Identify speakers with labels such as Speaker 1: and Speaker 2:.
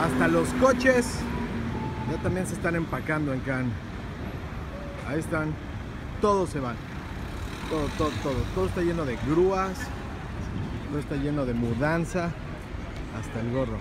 Speaker 1: hasta los coches ya también se están empacando en Cannes. Ahí están, todos se van. Todo, todo, todo. Todo está lleno de grúas, todo está lleno de mudanza, hasta el gorro.